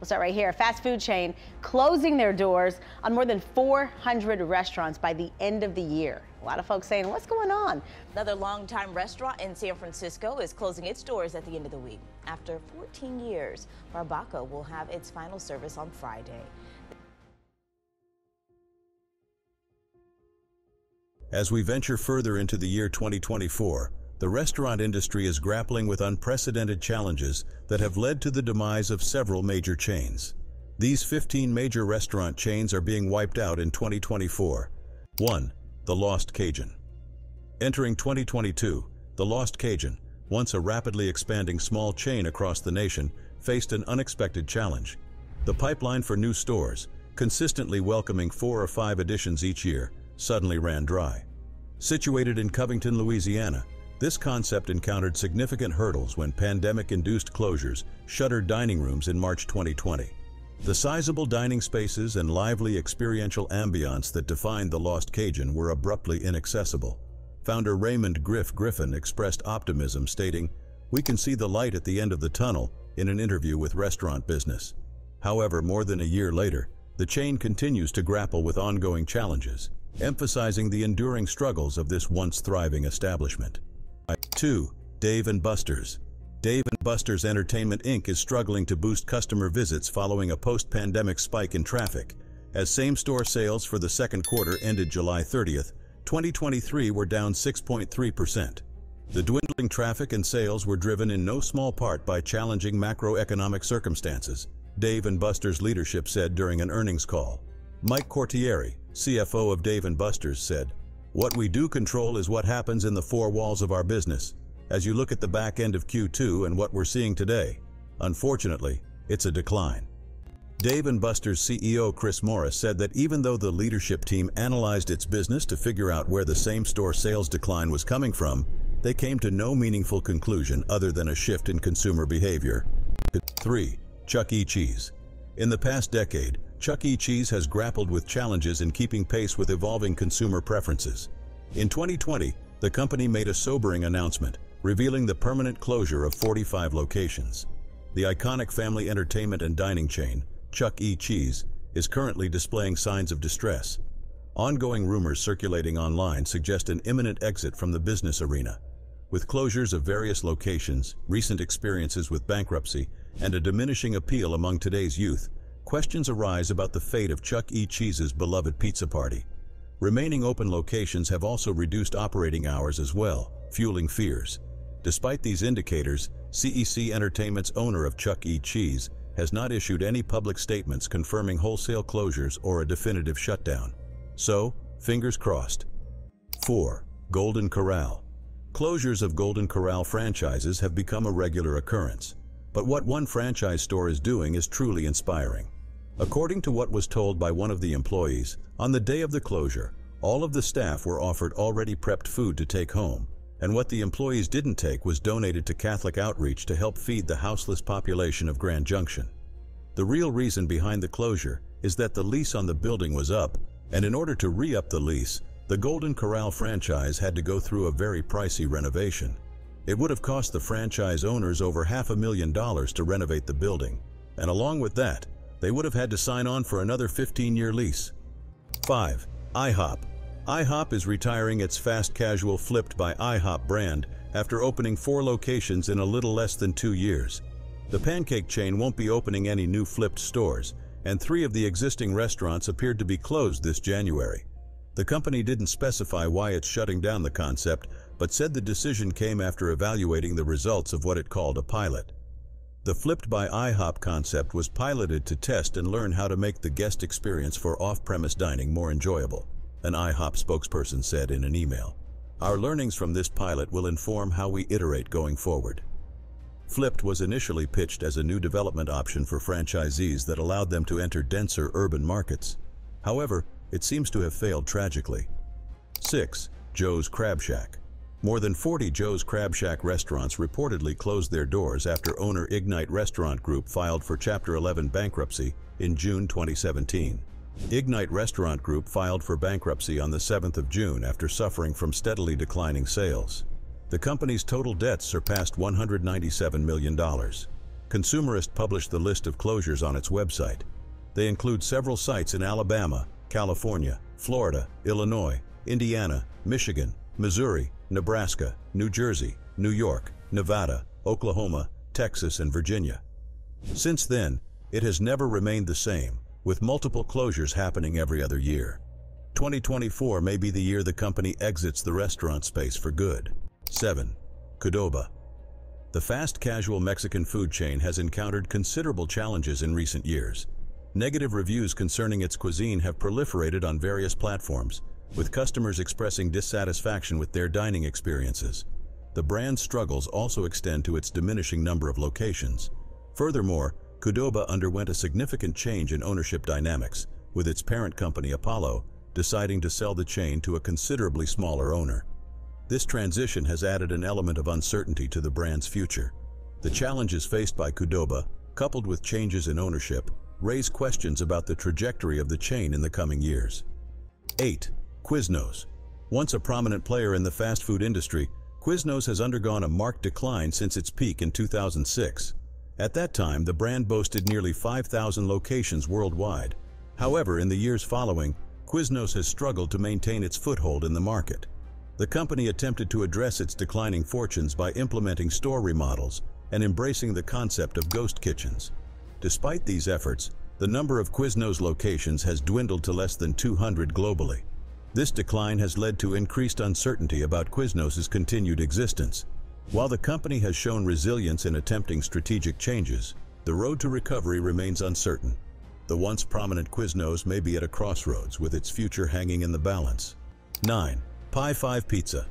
We'll start right here. A fast food chain closing their doors on more than 400 restaurants by the end of the year. A lot of folks saying, what's going on? Another longtime restaurant in San Francisco is closing its doors at the end of the week. After 14 years, Barbacco will have its final service on Friday. As we venture further into the year 2024, the restaurant industry is grappling with unprecedented challenges that have led to the demise of several major chains. These 15 major restaurant chains are being wiped out in 2024. 1. The Lost Cajun. Entering 2022, the Lost Cajun, once a rapidly expanding small chain across the nation, faced an unexpected challenge. The pipeline for new stores, consistently welcoming four or five additions each year, suddenly ran dry. Situated in Covington, Louisiana, this concept encountered significant hurdles when pandemic-induced closures shuttered dining rooms in March 2020. The sizable dining spaces and lively experiential ambiance that defined the Lost Cajun were abruptly inaccessible. Founder Raymond Griff Griffin expressed optimism stating, we can see the light at the end of the tunnel in an interview with Restaurant Business. However, more than a year later, the chain continues to grapple with ongoing challenges, emphasizing the enduring struggles of this once thriving establishment. 2. Dave & Buster's Dave & Buster's Entertainment Inc. is struggling to boost customer visits following a post-pandemic spike in traffic, as same-store sales for the second quarter ended July 30th, 2023 were down 6.3%. The dwindling traffic and sales were driven in no small part by challenging macroeconomic circumstances, Dave & Buster's leadership said during an earnings call. Mike Quartieri, CFO of Dave & Buster's, said, what we do control is what happens in the four walls of our business. As you look at the back end of Q2 and what we're seeing today, unfortunately, it's a decline. Dave & Buster's CEO Chris Morris said that even though the leadership team analyzed its business to figure out where the same-store sales decline was coming from, they came to no meaningful conclusion other than a shift in consumer behavior. 3. Chuck E. Cheese In the past decade, Chuck E. Cheese has grappled with challenges in keeping pace with evolving consumer preferences. In 2020, the company made a sobering announcement, revealing the permanent closure of 45 locations. The iconic family entertainment and dining chain, Chuck E. Cheese, is currently displaying signs of distress. Ongoing rumors circulating online suggest an imminent exit from the business arena. With closures of various locations, recent experiences with bankruptcy, and a diminishing appeal among today's youth, questions arise about the fate of Chuck E. Cheese's beloved pizza party. Remaining open locations have also reduced operating hours as well, fueling fears. Despite these indicators, CEC Entertainment's owner of Chuck E. Cheese has not issued any public statements confirming wholesale closures or a definitive shutdown. So, fingers crossed. 4. Golden Corral Closures of Golden Corral franchises have become a regular occurrence. But what one franchise store is doing is truly inspiring. According to what was told by one of the employees, on the day of the closure, all of the staff were offered already prepped food to take home, and what the employees didn't take was donated to Catholic Outreach to help feed the houseless population of Grand Junction. The real reason behind the closure is that the lease on the building was up, and in order to re-up the lease, the Golden Corral franchise had to go through a very pricey renovation. It would have cost the franchise owners over half a million dollars to renovate the building, and along with that, they would have had to sign on for another 15-year lease. 5. IHOP IHOP is retiring its fast casual flipped by IHOP brand after opening four locations in a little less than two years. The pancake chain won't be opening any new flipped stores, and three of the existing restaurants appeared to be closed this January. The company didn't specify why it's shutting down the concept, but said the decision came after evaluating the results of what it called a pilot. The Flipped by IHOP concept was piloted to test and learn how to make the guest experience for off-premise dining more enjoyable, an IHOP spokesperson said in an email. Our learnings from this pilot will inform how we iterate going forward. Flipped was initially pitched as a new development option for franchisees that allowed them to enter denser urban markets. However, it seems to have failed tragically. 6. Joe's Crab Shack more than 40 Joe's Crab Shack restaurants reportedly closed their doors after owner Ignite Restaurant Group filed for Chapter 11 bankruptcy in June 2017. Ignite Restaurant Group filed for bankruptcy on the 7th of June after suffering from steadily declining sales. The company's total debts surpassed $197 million. Consumerist published the list of closures on its website. They include several sites in Alabama, California, Florida, Illinois, Indiana, Michigan, Missouri, Nebraska, New Jersey, New York, Nevada, Oklahoma, Texas, and Virginia. Since then, it has never remained the same, with multiple closures happening every other year. 2024 may be the year the company exits the restaurant space for good. 7. Qdoba. The fast casual Mexican food chain has encountered considerable challenges in recent years. Negative reviews concerning its cuisine have proliferated on various platforms, with customers expressing dissatisfaction with their dining experiences. The brand's struggles also extend to its diminishing number of locations. Furthermore, Qdoba underwent a significant change in ownership dynamics, with its parent company Apollo deciding to sell the chain to a considerably smaller owner. This transition has added an element of uncertainty to the brand's future. The challenges faced by Qdoba, coupled with changes in ownership, raise questions about the trajectory of the chain in the coming years. 8. Quiznos. Once a prominent player in the fast food industry, Quiznos has undergone a marked decline since its peak in 2006. At that time, the brand boasted nearly 5,000 locations worldwide. However, in the years following, Quiznos has struggled to maintain its foothold in the market. The company attempted to address its declining fortunes by implementing store remodels and embracing the concept of ghost kitchens. Despite these efforts, the number of Quiznos locations has dwindled to less than 200 globally. This decline has led to increased uncertainty about Quiznos' continued existence. While the company has shown resilience in attempting strategic changes, the road to recovery remains uncertain. The once prominent Quiznos may be at a crossroads with its future hanging in the balance. 9. Pie 5 Pizza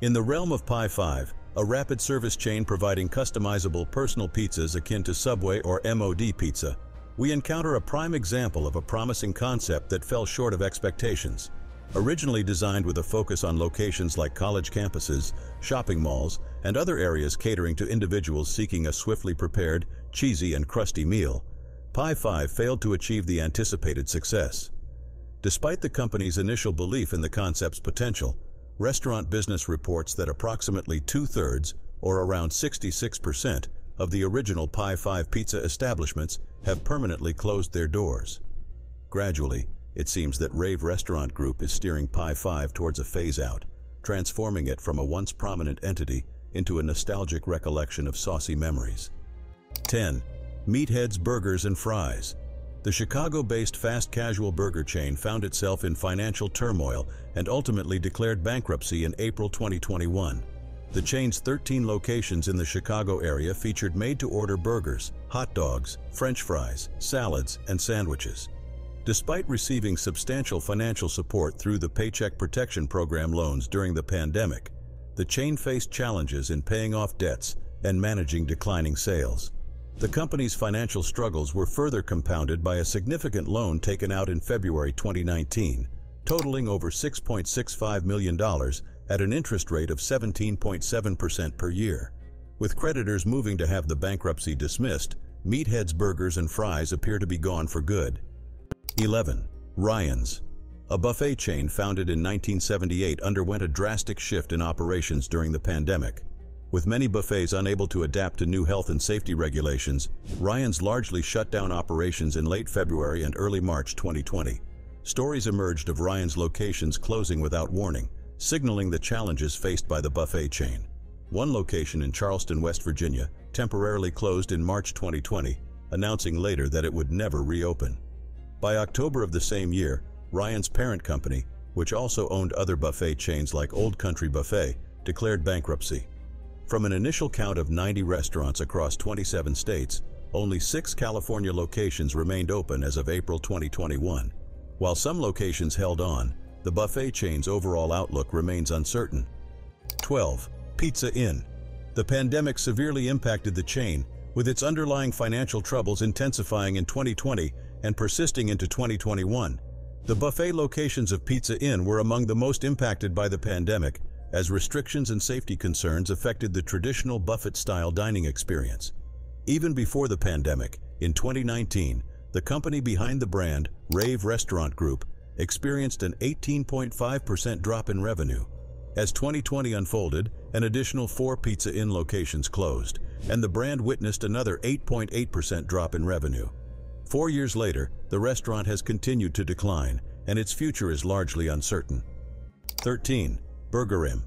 In the realm of Pie 5, a rapid service chain providing customizable personal pizzas akin to Subway or MOD Pizza, we encounter a prime example of a promising concept that fell short of expectations. Originally designed with a focus on locations like college campuses, shopping malls, and other areas catering to individuals seeking a swiftly prepared, cheesy, and crusty meal, Pie 5 failed to achieve the anticipated success. Despite the company's initial belief in the concept's potential, restaurant business reports that approximately two-thirds, or around 66%, of the original Pie 5 pizza establishments have permanently closed their doors. Gradually, it seems that Rave Restaurant Group is steering Pie 5 towards a phase-out, transforming it from a once prominent entity into a nostalgic recollection of saucy memories. 10. Meatheads Burgers and Fries The Chicago-based fast casual burger chain found itself in financial turmoil and ultimately declared bankruptcy in April 2021. The chain's 13 locations in the Chicago area featured made-to-order burgers, hot dogs, french fries, salads, and sandwiches. Despite receiving substantial financial support through the Paycheck Protection Program loans during the pandemic, the chain faced challenges in paying off debts and managing declining sales. The company's financial struggles were further compounded by a significant loan taken out in February 2019, totaling over $6.65 million at an interest rate of 17.7% per year. With creditors moving to have the bankruptcy dismissed, Meatheads Burgers and Fries appear to be gone for good. 11. Ryan's. A buffet chain founded in 1978 underwent a drastic shift in operations during the pandemic. With many buffets unable to adapt to new health and safety regulations, Ryan's largely shut down operations in late February and early March 2020. Stories emerged of Ryan's locations closing without warning, signaling the challenges faced by the buffet chain. One location in Charleston, West Virginia, temporarily closed in March 2020, announcing later that it would never reopen. By October of the same year, Ryan's parent company, which also owned other buffet chains like Old Country Buffet, declared bankruptcy. From an initial count of 90 restaurants across 27 states, only six California locations remained open as of April 2021. While some locations held on, the buffet chain's overall outlook remains uncertain. 12. Pizza Inn. The pandemic severely impacted the chain, with its underlying financial troubles intensifying in 2020 and persisting into 2021. The buffet locations of Pizza Inn were among the most impacted by the pandemic, as restrictions and safety concerns affected the traditional buffet-style dining experience. Even before the pandemic, in 2019, the company behind the brand, Rave Restaurant Group, experienced an 18.5% drop in revenue. As 2020 unfolded, an additional four Pizza Inn locations closed, and the brand witnessed another 8.8% drop in revenue. Four years later, the restaurant has continued to decline, and its future is largely uncertain. 13. Burgerim.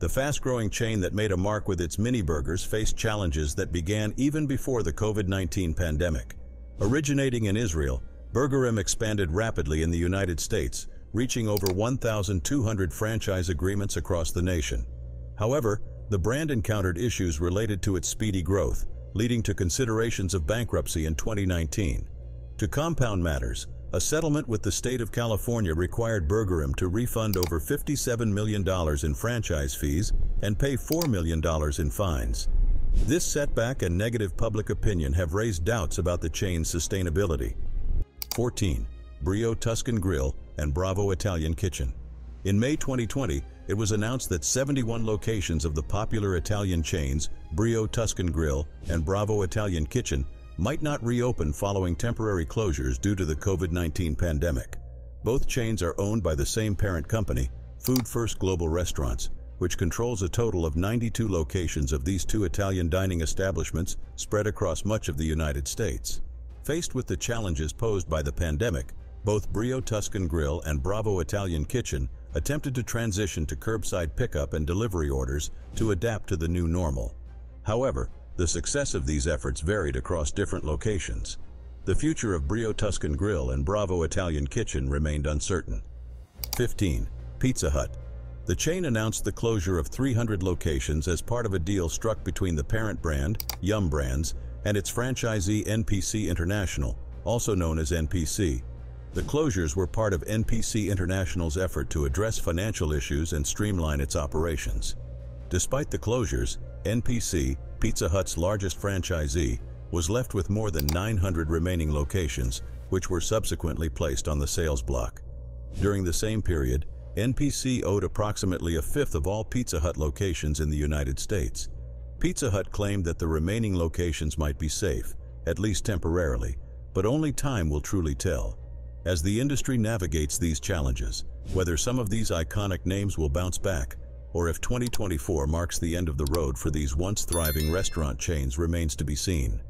The fast-growing chain that made a mark with its mini burgers faced challenges that began even before the COVID-19 pandemic. Originating in Israel, Burgerim expanded rapidly in the United States, reaching over 1,200 franchise agreements across the nation. However, the brand encountered issues related to its speedy growth, leading to considerations of bankruptcy in 2019. To compound matters, a settlement with the state of California required Burgerim to refund over $57 million in franchise fees and pay $4 million in fines. This setback and negative public opinion have raised doubts about the chain's sustainability. 14. Brio Tuscan Grill and Bravo Italian Kitchen. In May 2020, it was announced that 71 locations of the popular Italian chains Brio Tuscan Grill and Bravo Italian Kitchen might not reopen following temporary closures due to the COVID-19 pandemic. Both chains are owned by the same parent company, Food First Global Restaurants, which controls a total of 92 locations of these two Italian dining establishments spread across much of the United States. Faced with the challenges posed by the pandemic, both Brio Tuscan Grill and Bravo Italian Kitchen attempted to transition to curbside pickup and delivery orders to adapt to the new normal. However, the success of these efforts varied across different locations. The future of Brio Tuscan Grill and Bravo Italian Kitchen remained uncertain. 15. Pizza Hut. The chain announced the closure of 300 locations as part of a deal struck between the parent brand, Yum Brands, and its franchisee NPC International, also known as NPC. The closures were part of NPC International's effort to address financial issues and streamline its operations. Despite the closures, NPC, Pizza Hut's largest franchisee, was left with more than 900 remaining locations, which were subsequently placed on the sales block. During the same period, NPC owed approximately a fifth of all Pizza Hut locations in the United States. Pizza Hut claimed that the remaining locations might be safe, at least temporarily, but only time will truly tell. As the industry navigates these challenges, whether some of these iconic names will bounce back, or if 2024 marks the end of the road for these once thriving restaurant chains remains to be seen.